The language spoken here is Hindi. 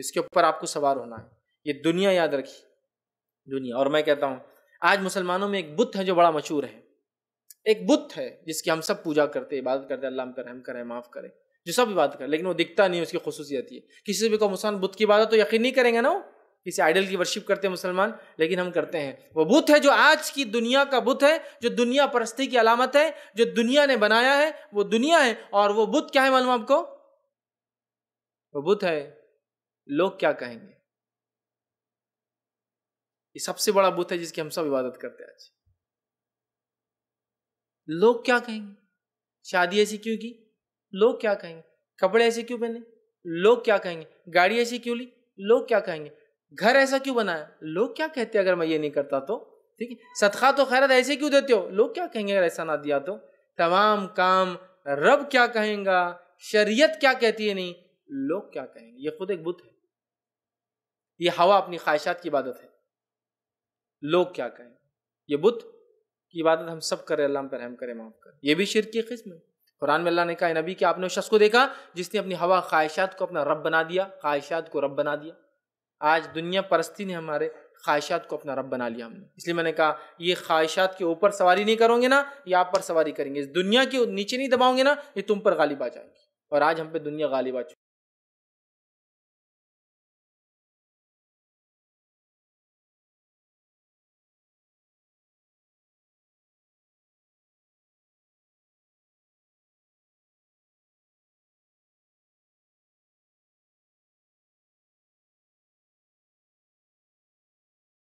इसके ऊपर आपको सवार होना है। ये दुनिया याद रखी दुनिया। और मैं कहता हूँ, आज मुसलमानों में एक बुत है जो बड़ा मशहूर है। एक बुत है जिसकी हम सब पूजा करते इबादत करते अल्लाह हम करें माफ़ करें। जो सब इबादत करें, लेकिन वो दिखता नहीं उसकी खसूसियत है किसी से भी को मुसलमान बुत की इबादत तो यकीन नहीं करेंगे ना वो? किसी आइडल की वर्शिप करते हैं मुसलमान, लेकिन हम करते हैं। वो बुत है जो आज की दुनिया का बुत है, जो दुनिया परस्ती की अलामत है, जो दुनिया ने बनाया है, वो दुनिया है। और वो बुत क्या है मालूम आपको? वो बुत है लोग क्या कहेंगे? ये सबसे बड़ा बुत है जिसकी हम सब इबादत करते हैं आज। लोग क्या कहेंगे? शादी ऐसी क्यों की? लोग क्या कहेंगे? कपड़े ऐसे क्यों पहने? लोग क्या कहेंगे? गाड़ी ऐसी क्यों ली? लोग क्या कहेंगे? घर ऐसा क्यों बनाया? लोग क्या कहते हैं अगर मैं ये नहीं करता तो? ठीक है? सदखा तो खैरत ऐसे क्यों देते हो? लोग क्या कहेंगे अगर ऐसा ना दिया तो? तमाम काम रब क्या कहेगा? शरीयत क्या कहती है नहीं? लोग क्या कहेंगे? ये खुद एक बुत है। ये हवा अपनी ख्वाहिशात की इबादत है। लोग क्या कहें? ये बुत की इबादत हम सब करें, अल्लाह पर हम करें, माफ़ कर। ये भी शिर की किस्म है। कुरान में अल्लाह ने कहा नबी कि आपने उस शख्स को देखा जिसने अपनी हवा ख्वाहिशात को अपना रब बना दिया, ख्वाहिशात को रब बना दिया? आज दुनिया परस्ती ने हमारे ख्वाहिशात को अपना रब बना लिया हमने। इसलिए मैंने कहा, ये ख्वाहिशात के ऊपर सवारी नहीं करोगे ना, ये आप पर सवारी करेंगे। इस दुनिया के नीचे नहीं दबाओगे ना, ये तुम पर गालिब आ जाएँगी। और आज हम पे दुनिया गालिब आ चुकी